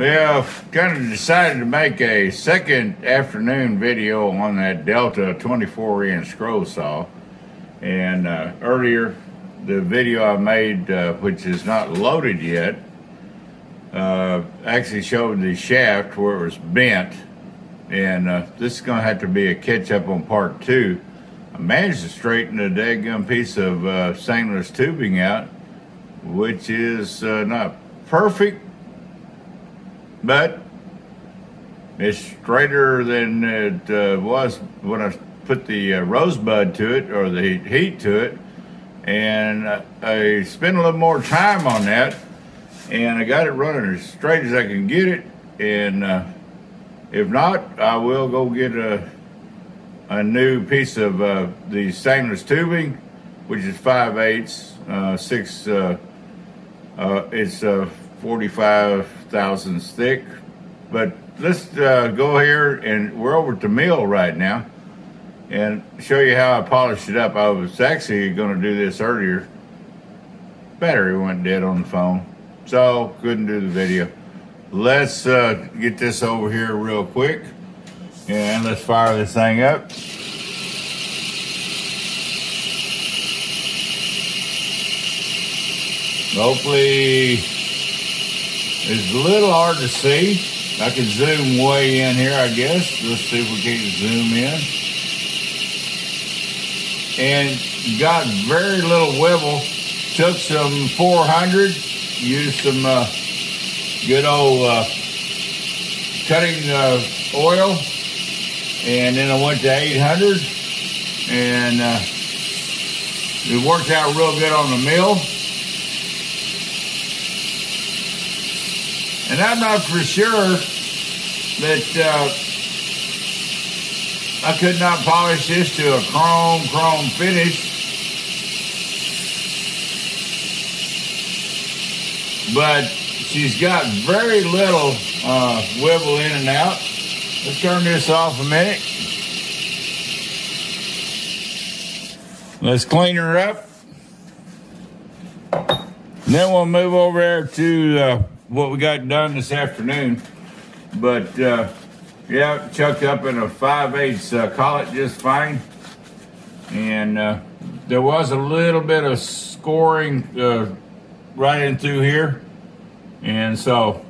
Well, kind of decided to make a second afternoon video on that Delta 24 inch scroll saw. And uh, earlier, the video I made, uh, which is not loaded yet, uh, actually showed the shaft where it was bent. And uh, this is going to have to be a catch up on part two. I managed to straighten a daggum piece of uh, stainless tubing out, which is uh, not perfect but it's straighter than it uh, was when I put the uh, rosebud to it or the heat to it. And uh, I spent a little more time on that, and I got it running as straight as I can get it. And uh, if not, I will go get a a new piece of uh, the stainless tubing, which is 5 eighths, uh, six. it's 45 thousandths thick. But let's uh, go here and we're over to mill right now and show you how I polished it up. I was actually going to do this earlier. Battery went dead on the phone, so couldn't do the video. Let's uh, get this over here real quick and let's fire this thing up. Hopefully it's a little hard to see. I can zoom way in here, I guess. Let's see if we can zoom in. And got very little wibble. Took some 400, used some uh, good old uh, cutting uh, oil, and then I went to 800, and uh, it worked out real good on the mill. And I'm not for sure that uh, I could not polish this to a chrome, chrome finish. But she's got very little uh, wibble in and out. Let's turn this off a minute. Let's clean her up. Then we'll move over there to uh, what we got done this afternoon. But uh, yeah, chucked up in a 5 8 uh, collet just fine. And uh, there was a little bit of scoring uh, right in through here. And so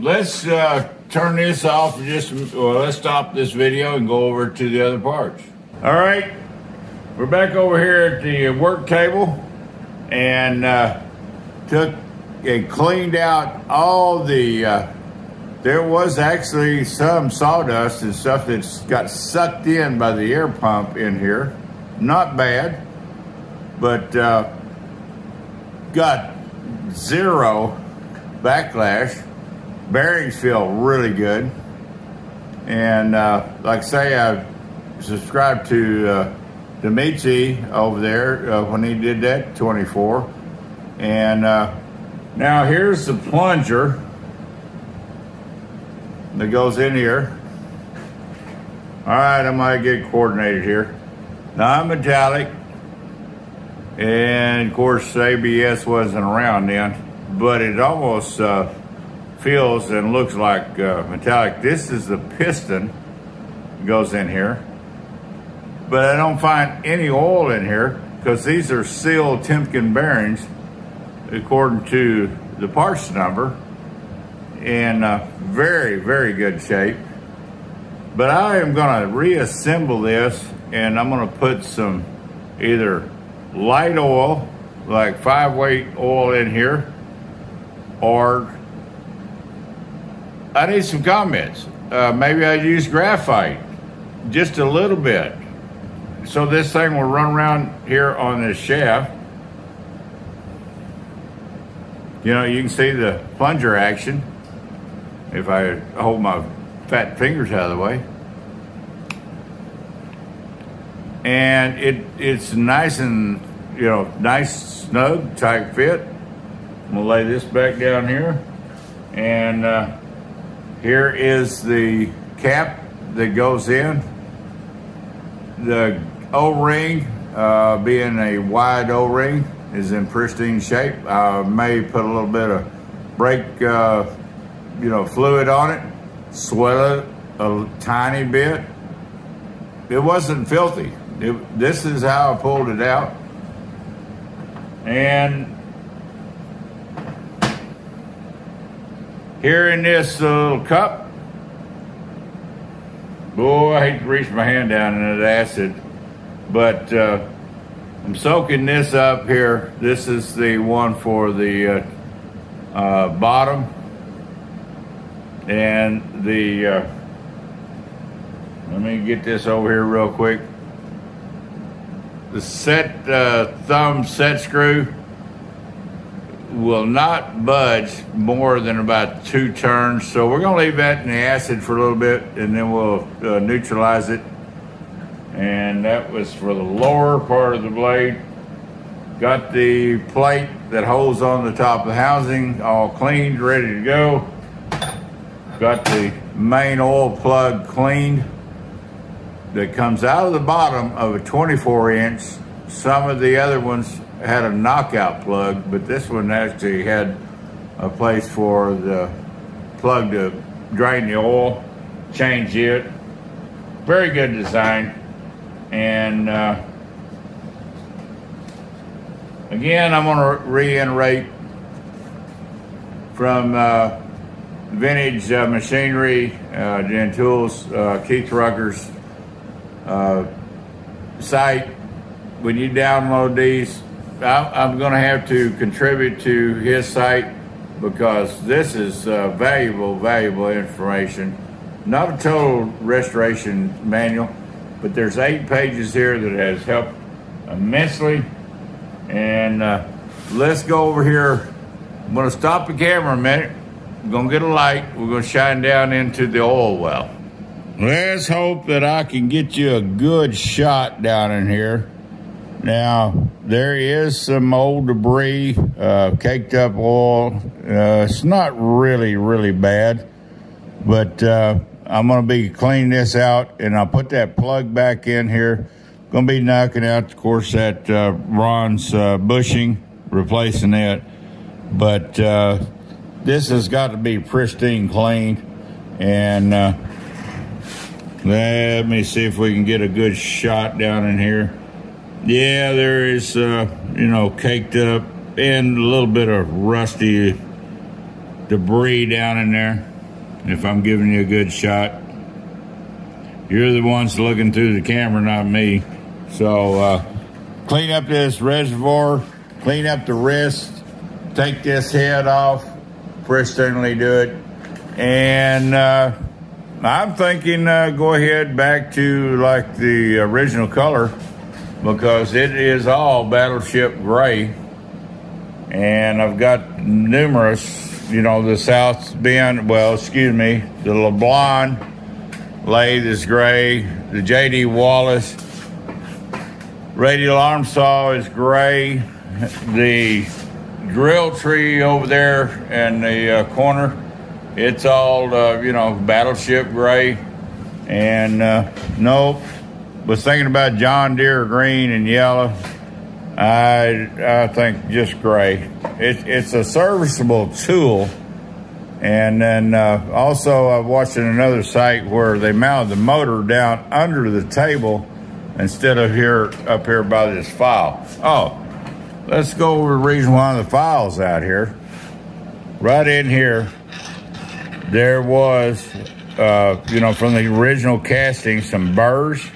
let's uh, turn this off just, well, let's stop this video and go over to the other parts. All right, we're back over here at the work table and uh, took and cleaned out all the, uh, there was actually some sawdust and stuff that got sucked in by the air pump in here. Not bad, but uh, got zero backlash. Bearings feel really good. And uh, like I say, I subscribed to uh, Dimitri over there uh, when he did that 24. And uh, now here's the plunger that goes in here. All right, I might get coordinated here. Non-metallic, and of course ABS wasn't around then, but it almost uh, feels and looks like uh, metallic. This is the piston goes in here, but I don't find any oil in here because these are sealed Timken bearings according to the parts number in uh, very, very good shape. But I am going to reassemble this and I'm going to put some either light oil, like five weight oil in here, or I need some comments. Uh, maybe I use graphite, just a little bit. So this thing will run around here on this shaft You know, you can see the plunger action if I hold my fat fingers out of the way. And it it's nice and, you know, nice, snug, tight fit. I'm gonna lay this back down here. And uh, here is the cap that goes in. The O-ring, uh, being a wide O-ring, is in pristine shape. I may put a little bit of brake uh, you know, fluid on it, swell it a tiny bit. It wasn't filthy. It, this is how I pulled it out. And here in this little cup, boy, I hate to reach my hand down in that acid, but uh, I'm soaking this up here. This is the one for the uh, uh, bottom and the uh, let me get this over here real quick. The set uh, thumb set screw will not budge more than about two turns. So we're going to leave that in the acid for a little bit and then we'll uh, neutralize it and that was for the lower part of the blade. Got the plate that holds on the top of the housing all cleaned, ready to go. Got the main oil plug cleaned that comes out of the bottom of a 24 inch. Some of the other ones had a knockout plug, but this one actually had a place for the plug to drain the oil, change it. Very good design. And uh, again, I'm going to reiterate from uh, Vintage uh, Machinery uh, and Tools, uh, Keith Rucker's uh, site. When you download these, I'm going to have to contribute to his site because this is uh, valuable, valuable information. Not a total restoration manual but there's eight pages here that has helped immensely. And uh, let's go over here. I'm gonna stop the camera a minute. We're gonna get a light. We're gonna shine down into the oil well. Let's hope that I can get you a good shot down in here. Now, there is some old debris, uh, caked up oil. Uh, it's not really, really bad, but uh, I'm going to be cleaning this out and I'll put that plug back in here. Going to be knocking out, of course, that uh, bronze uh, bushing, replacing it. But uh, this has got to be pristine clean. And uh, let me see if we can get a good shot down in here. Yeah, there is, uh, you know, caked up and a little bit of rusty debris down in there if I'm giving you a good shot. You're the ones looking through the camera, not me. So uh, clean up this reservoir, clean up the wrist, take this head off, pristinely do it. And uh, I'm thinking uh, go ahead back to like the original color because it is all battleship gray. And I've got numerous you know, the South Bend, well, excuse me, the LeBlond lathe is gray, the J.D. Wallace radial arm saw is gray, the drill tree over there in the uh, corner, it's all, uh, you know, battleship gray. And uh, nope, was thinking about John Deere green and yellow. I I think just gray. It, it's a serviceable tool. And then uh, also I watched another site where they mounted the motor down under the table instead of here up here by this file. Oh, let's go over the reason why the file's out here. Right in here, there was, uh, you know, from the original casting, some burrs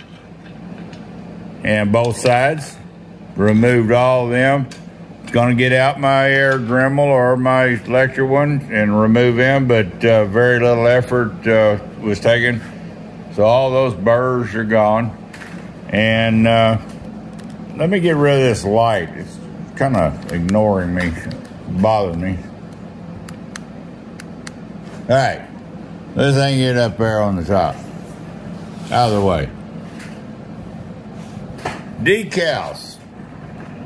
and both sides removed all of them. Going to get out my air Dremel or my electric one and remove them, but uh, very little effort uh, was taken. So all those burrs are gone. And uh, let me get rid of this light. It's kind of ignoring me, bothering me. All right, let's hang it up there on the top. Out of the way. Decals.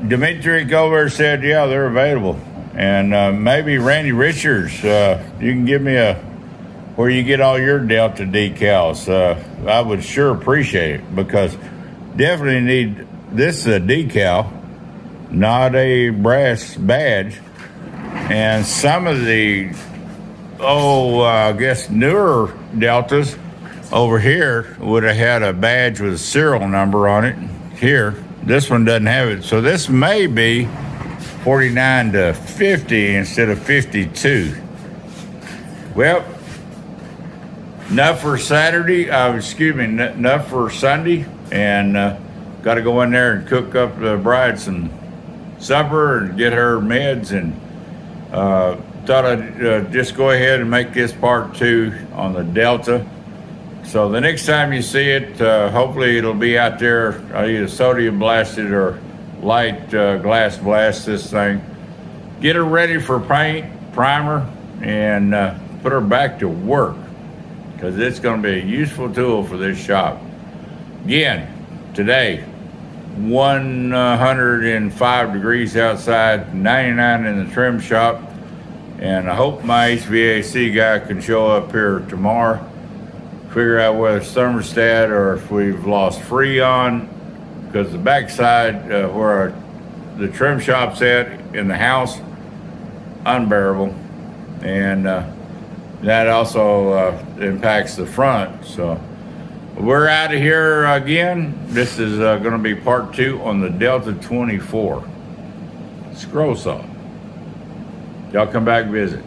Dimitri Gover said, yeah, they're available. And uh, maybe Randy Richards, uh, you can give me a where you get all your Delta decals. Uh, I would sure appreciate it because definitely need this is a decal, not a brass badge. And some of the oh, uh, I guess newer Deltas over here would have had a badge with a serial number on it. Here, this one doesn't have it. So this may be 49 to 50 instead of 52. Well, enough for Saturday. Uh, excuse me, enough for Sunday, and uh, got to go in there and cook up the bride some supper and get her meds. And uh, thought I'd uh, just go ahead and make this part two on the Delta. So the next time you see it, uh, hopefully it'll be out there uh, either sodium blasted or light uh, glass blast this thing. Get her ready for paint, primer, and uh, put her back to work because it's going to be a useful tool for this shop. Again, today, 105 degrees outside, 99 in the trim shop, and I hope my HVAC guy can show up here tomorrow figure out whether it's thermostat or if we've lost freon because the backside uh, where our, the trim shop's at in the house unbearable. And uh, that also uh, impacts the front so. We're out of here again. This is uh, going to be part two on the delta 24 scroll saw. Y'all come back visit